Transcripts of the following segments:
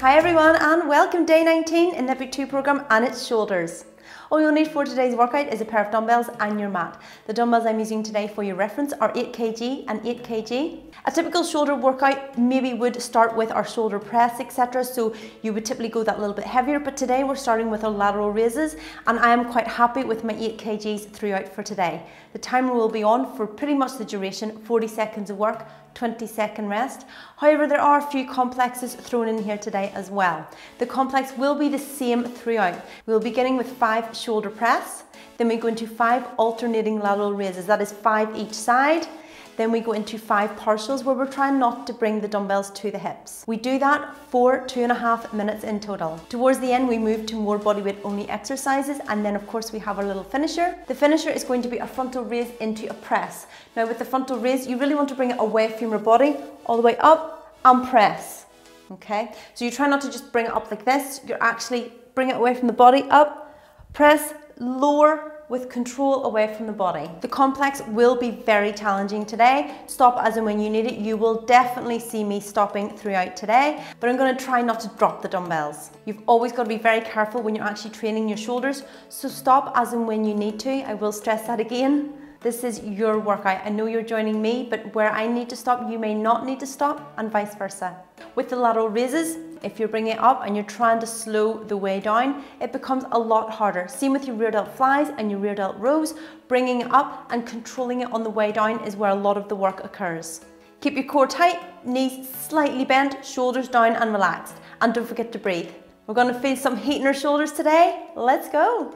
Hi everyone and welcome day 19 in the Epic 2 program and its shoulders. All you'll need for today's workout is a pair of dumbbells and your mat. The dumbbells I'm using today for your reference are 8kg and 8kg. A typical shoulder workout maybe would start with our shoulder press etc so you would typically go that little bit heavier but today we're starting with our lateral raises and I am quite happy with my 8kgs throughout for today. The timer will be on for pretty much the duration, 40 seconds of work, 20 second rest. However, there are a few complexes thrown in here today as well. The complex will be the same throughout. We'll be beginning with five shoulder press, then we go into five alternating lateral raises, that is five each side, then we go into five partials where we're trying not to bring the dumbbells to the hips. We do that for two and a half minutes in total. Towards the end, we move to more bodyweight only exercises. And then of course we have our little finisher. The finisher is going to be a frontal raise into a press. Now with the frontal raise, you really want to bring it away from your body, all the way up and press. Okay, so you try not to just bring it up like this. You're actually bring it away from the body, up, press, lower, with control away from the body. The complex will be very challenging today. Stop as and when you need it. You will definitely see me stopping throughout today, but I'm gonna try not to drop the dumbbells. You've always got to be very careful when you're actually training your shoulders, so stop as and when you need to. I will stress that again. This is your workout. I know you're joining me, but where I need to stop, you may not need to stop, and vice versa. With the lateral raises, if you're bringing it up and you're trying to slow the way down, it becomes a lot harder. Same with your rear delt flies and your rear delt rows, bringing it up and controlling it on the way down is where a lot of the work occurs. Keep your core tight, knees slightly bent, shoulders down and relaxed. And don't forget to breathe. We're gonna feel some heat in our shoulders today. Let's go.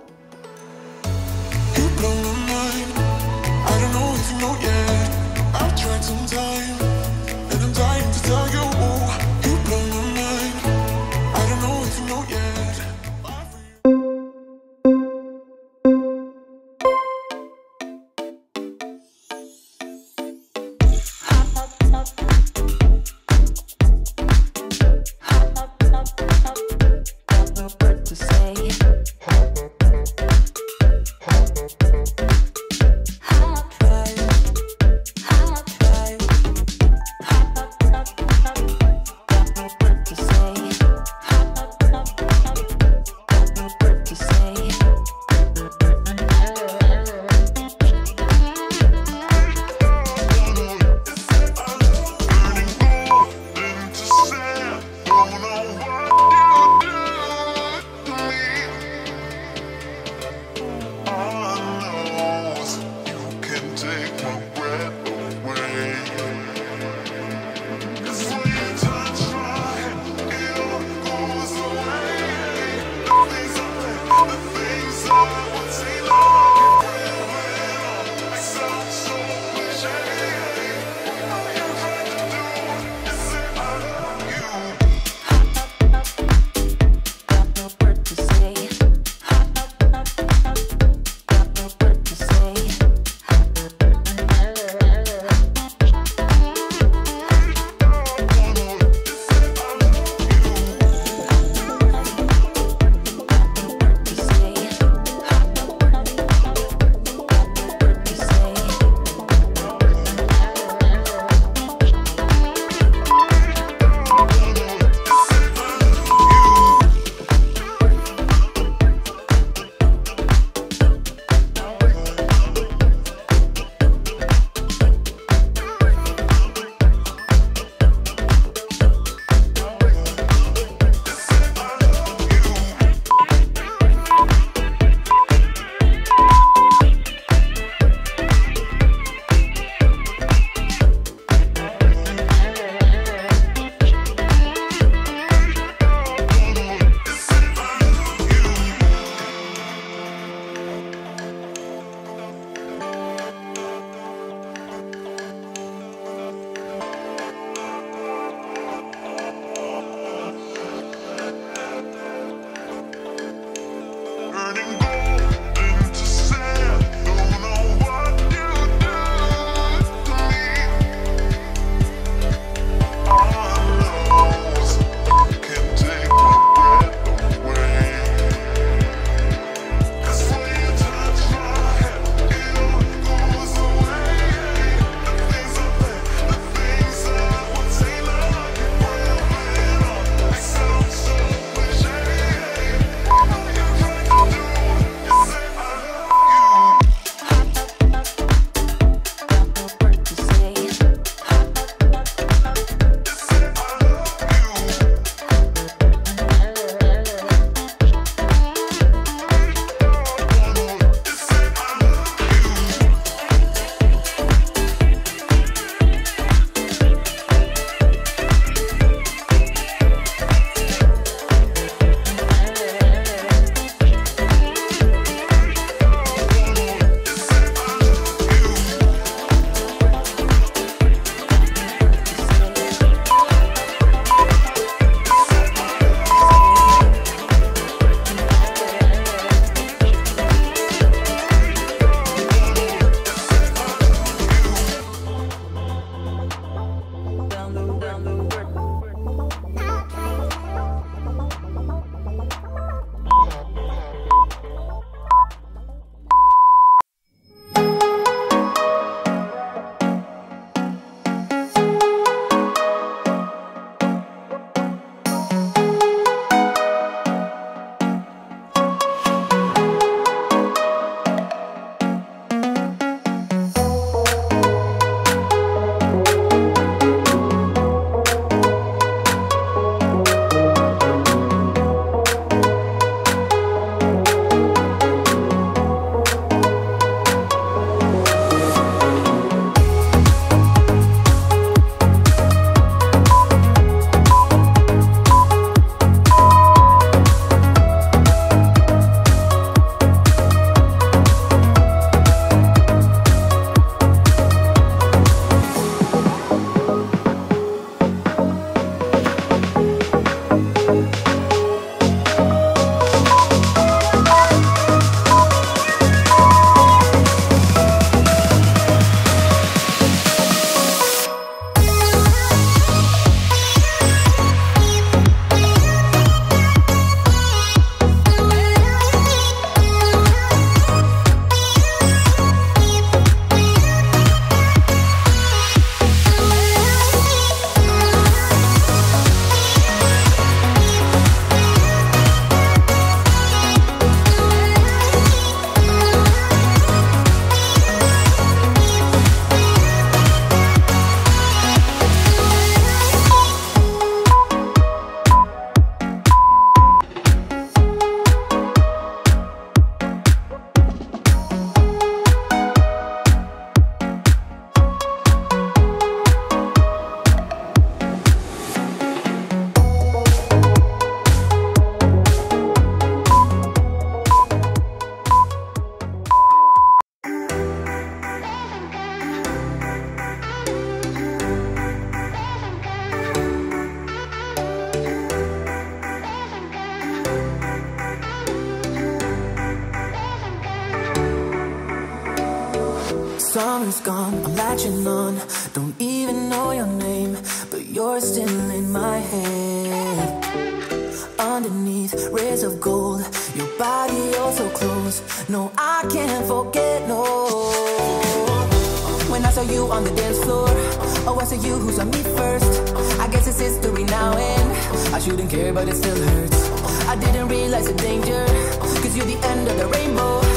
Gone, I'm latching on. Don't even know your name, but you're still in my head. Underneath rays of gold, your body oh so close. No, I can't forget, no. When I saw you on the dance floor, oh, I saw you who saw me first. I guess it's history now, and I shouldn't care, but it still hurts. I didn't realize the danger, cause you're the end of the rainbow.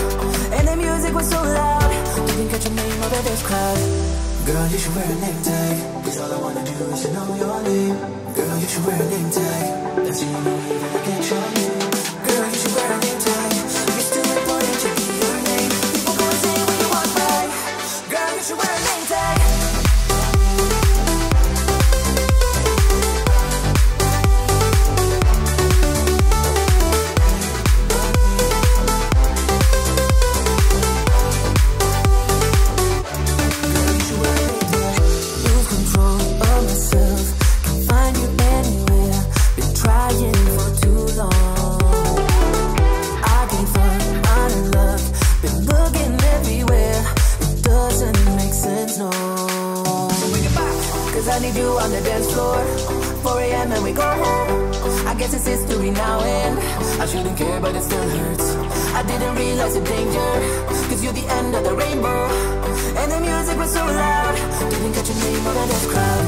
The music was so loud, didn't catch your name over this crowd. Girl, you should wear a name tag, cause all I wanna do is to know your name. Girl, you should wear a name tag, that's the only way that I your name. 4, 4 a.m. and we go home. I guess it's history now and I shouldn't care but it still hurts. I didn't realize the danger Cause you're the end of the rainbow. And the music was so loud Didn't catch your name on the crowd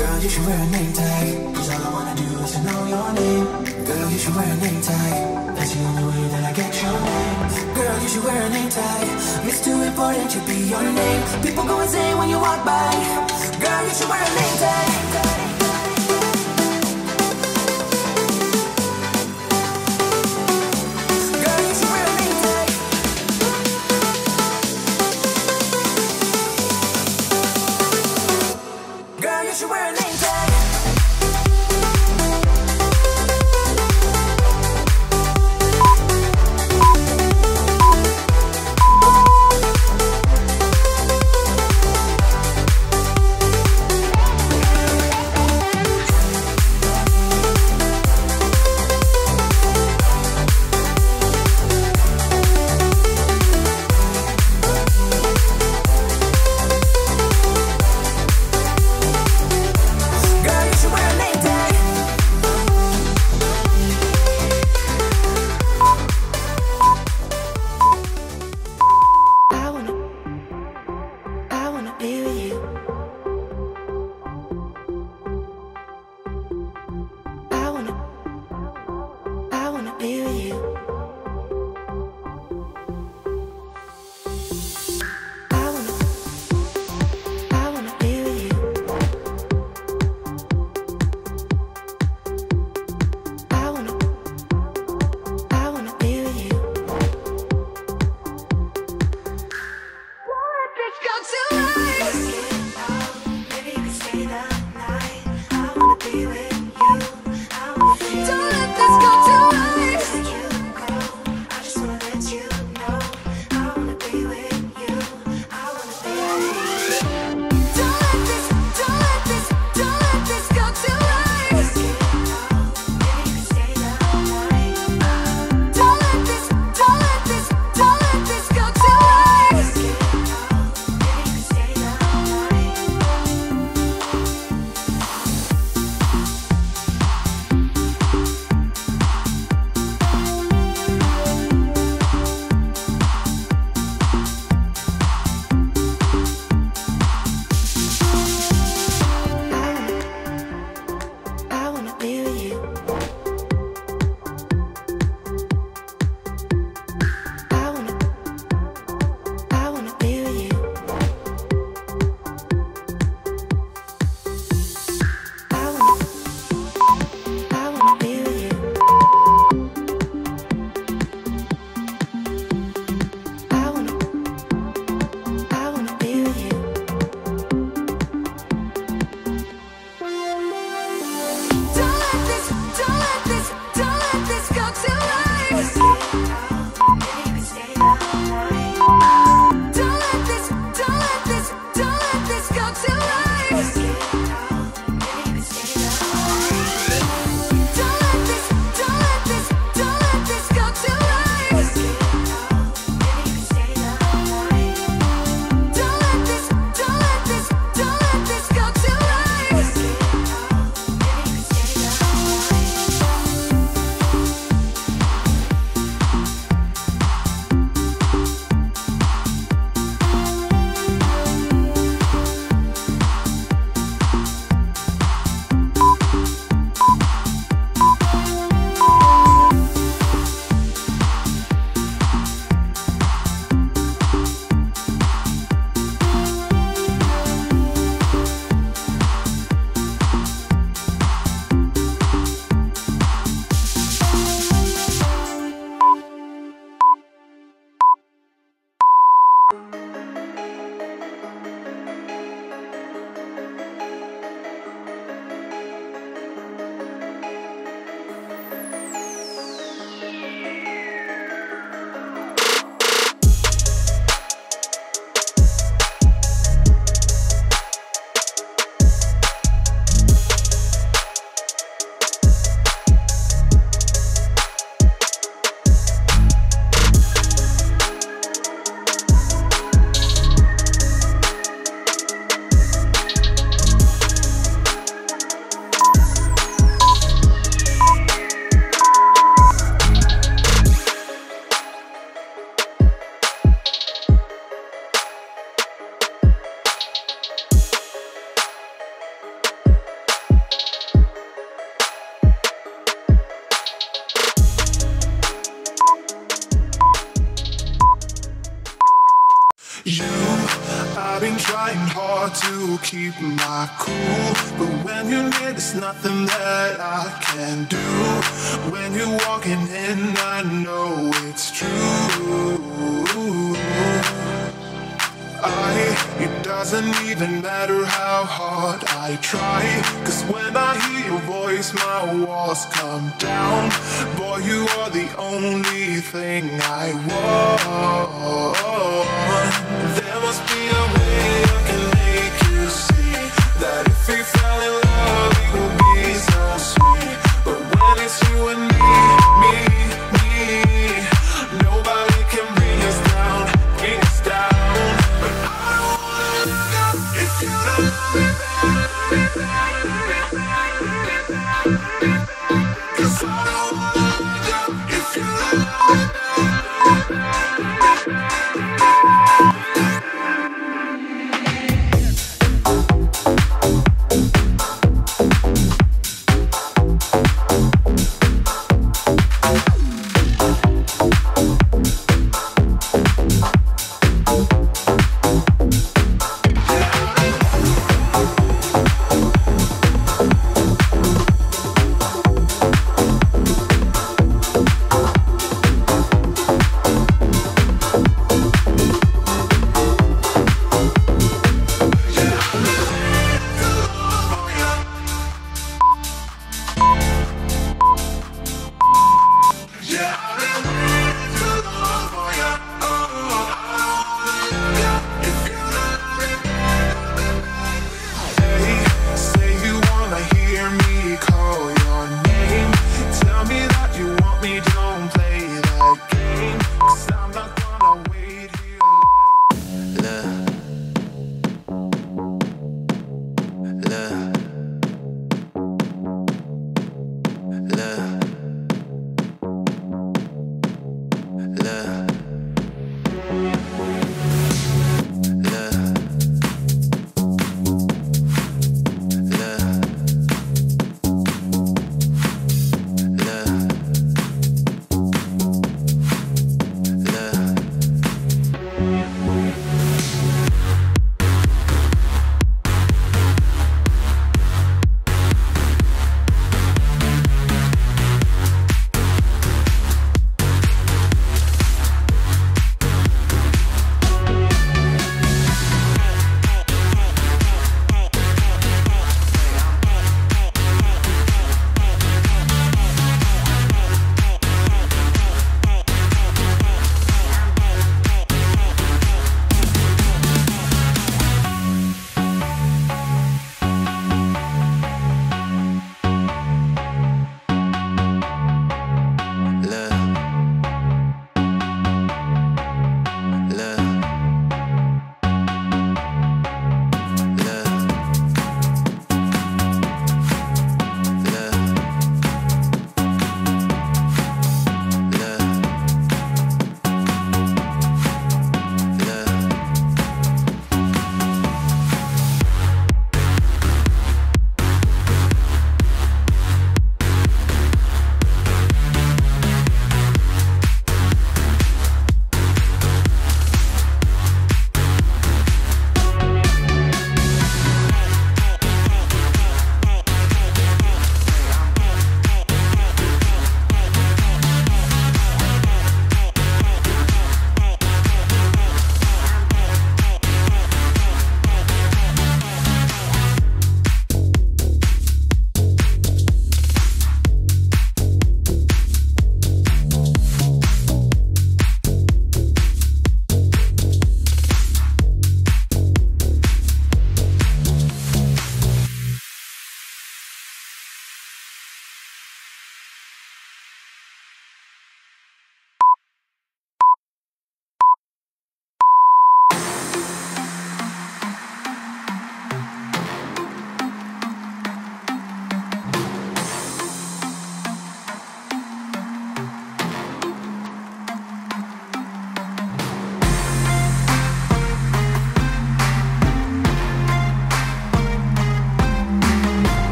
Girl, you should wear a name tag Cause all I wanna do is to know your name. Girl, you should wear a name tag That's the only way that I get your name. Girl, you should wear a name tag It's too important to be your name. People go insane when you walk by. Girl, you should wear a name tag. I try. Cause when I hear your voice my walls come down. Boy you are the only thing I want. There must be a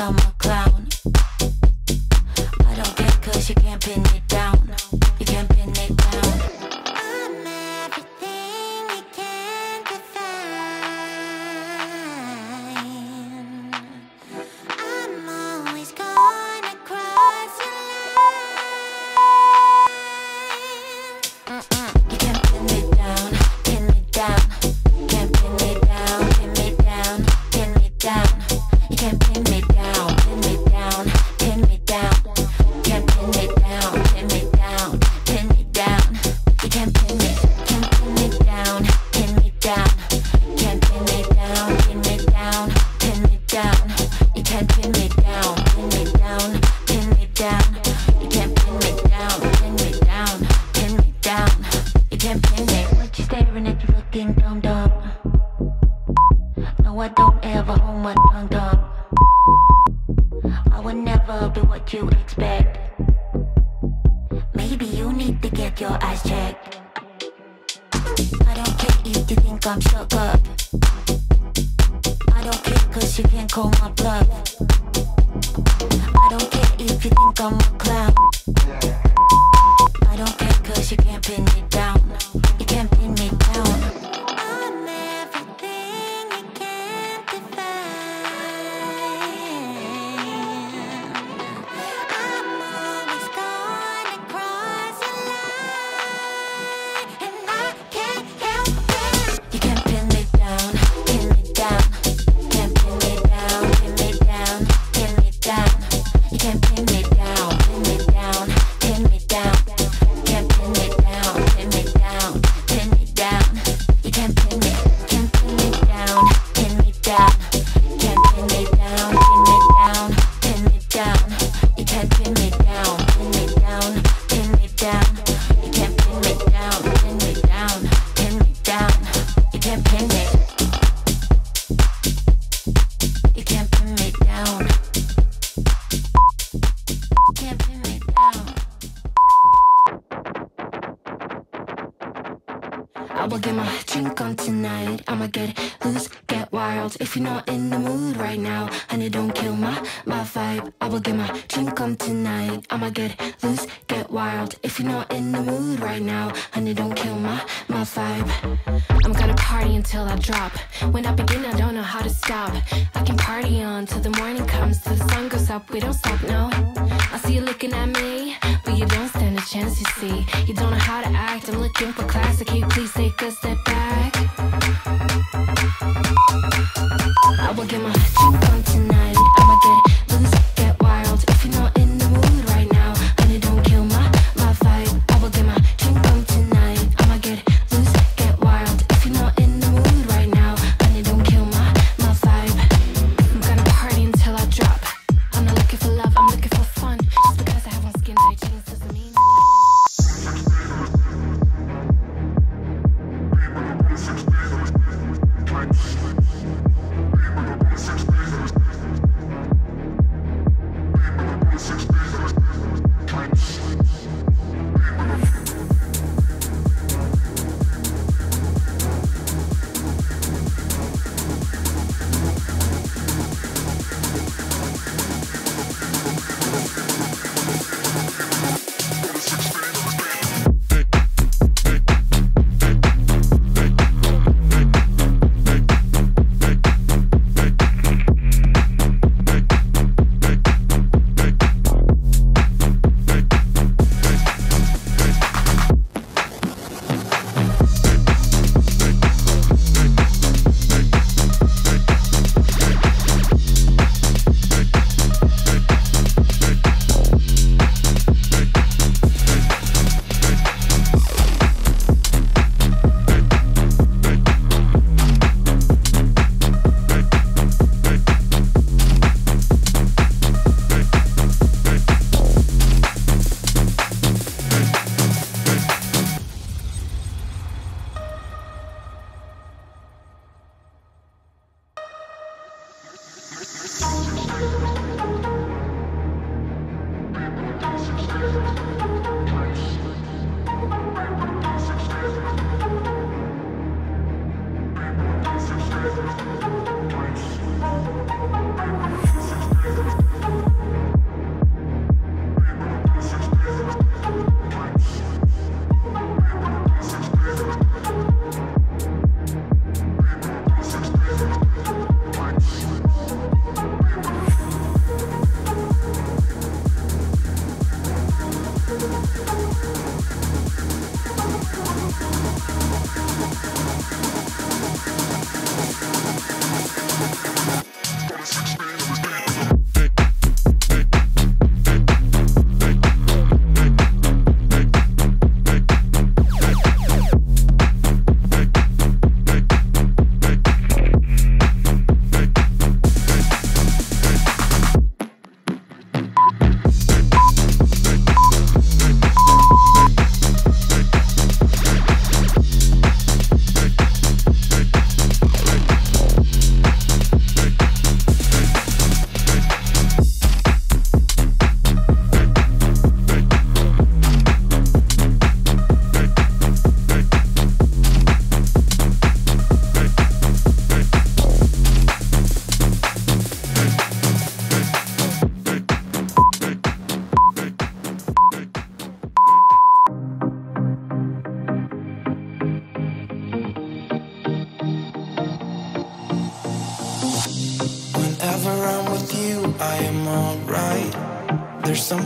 if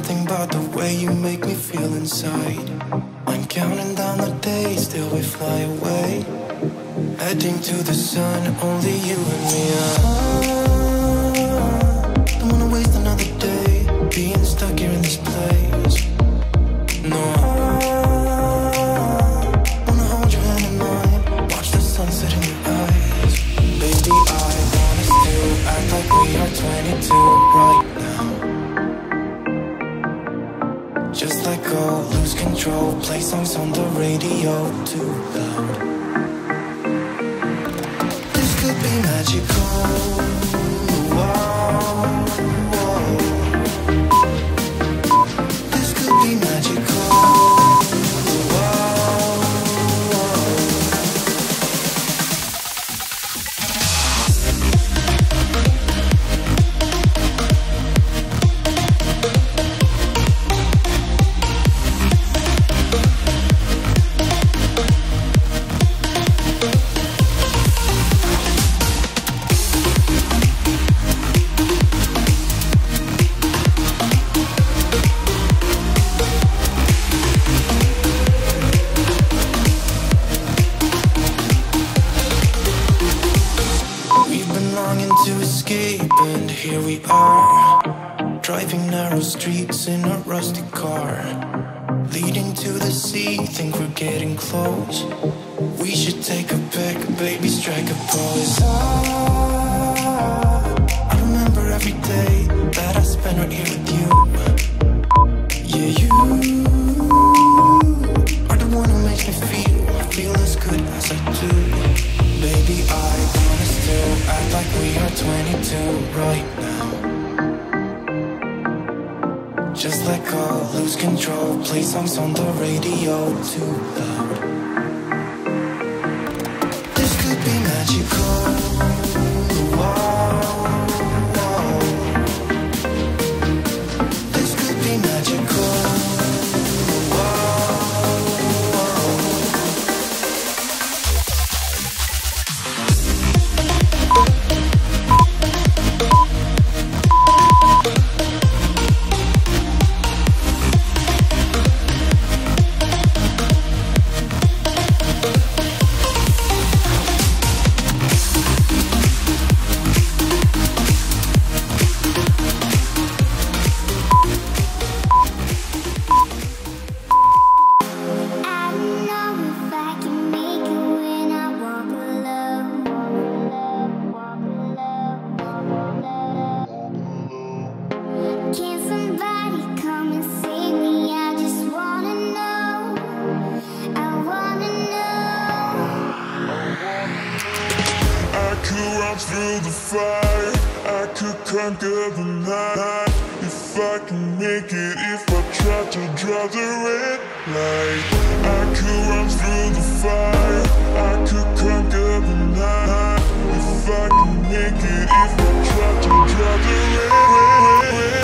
Something about the way you make me feel inside. I'm counting down the days till we fly away. Heading to the sun, only you and me. Ah, play songs on the radio too loud. This could be magical. I remember every day that I right here with you. Yeah, you are the one who makes me feel, feel as good as I do. Baby, I want us to act like we are 22 right now. Just let go, lose control, play songs on the radio too draw the red light, I could run through the fire, I could conquer the night. If I can make it, if I try to draw the red, red,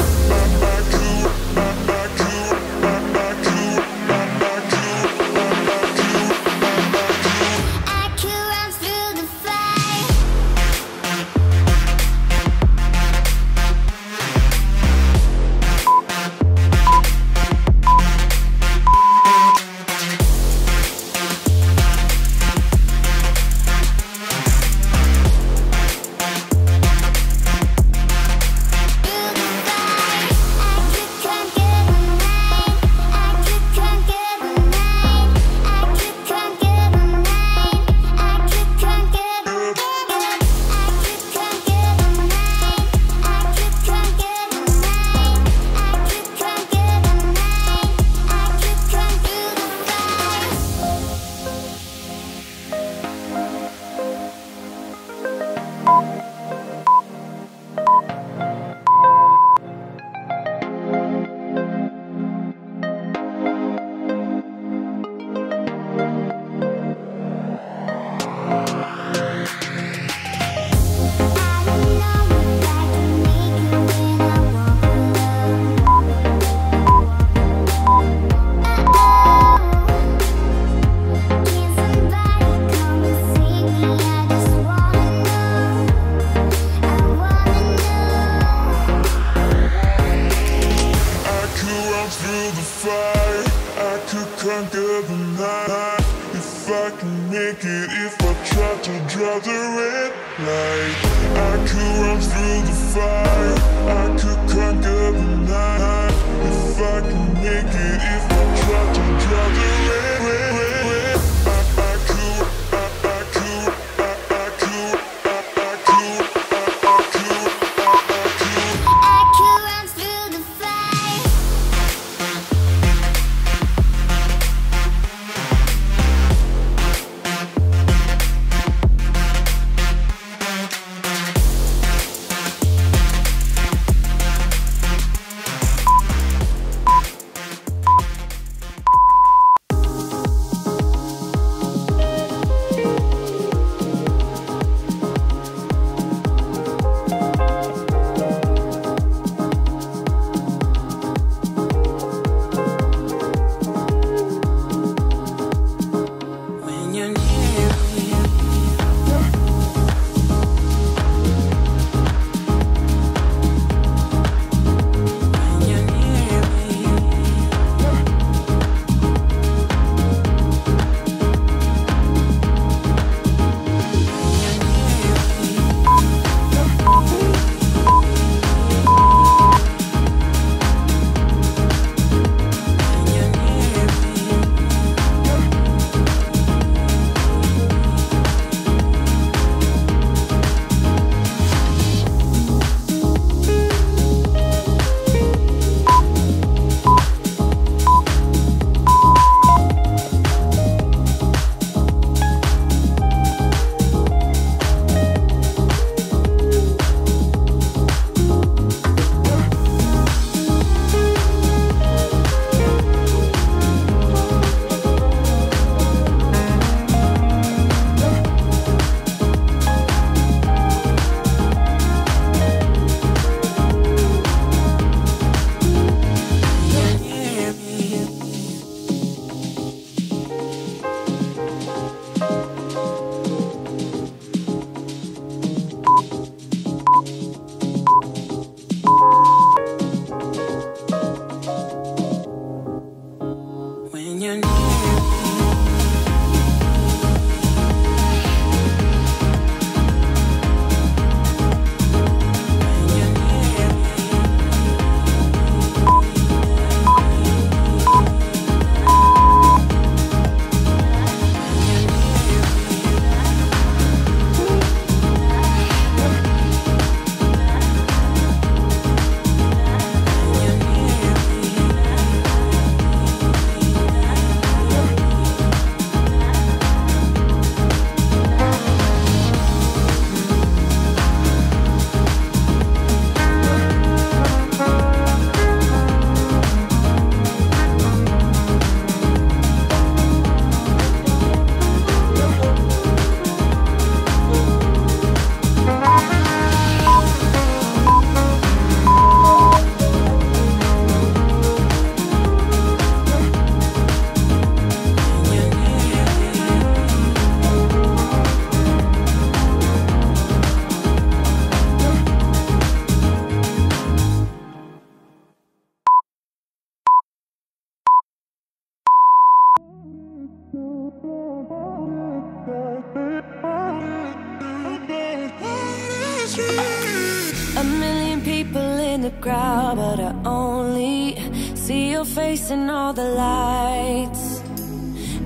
And all the lights.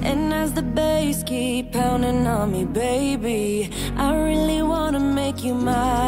And as the bass keep pounding on me, baby I really wanna make you mine.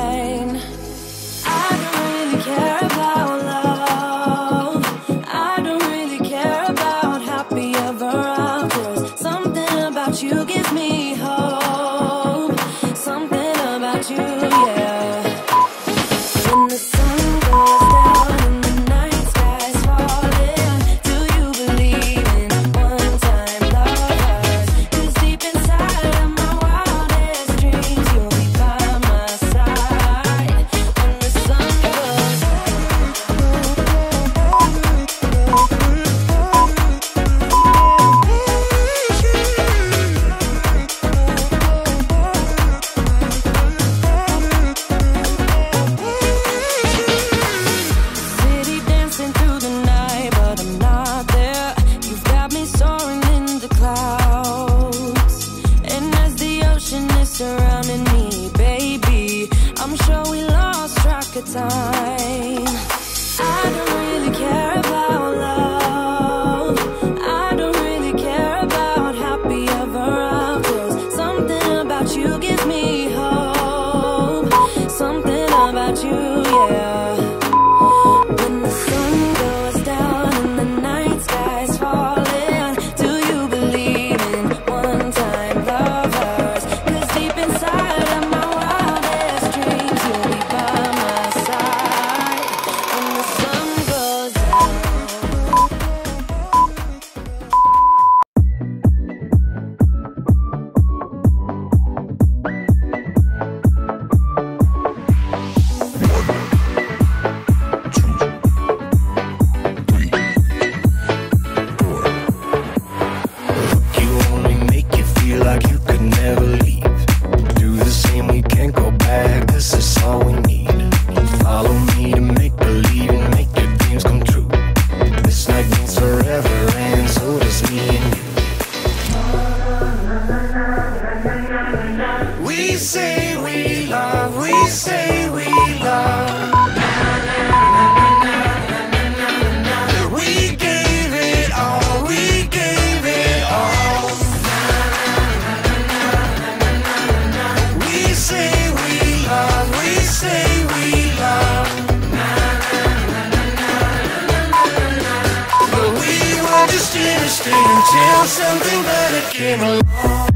something better came along.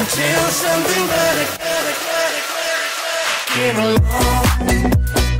until something better, better, better, better came along.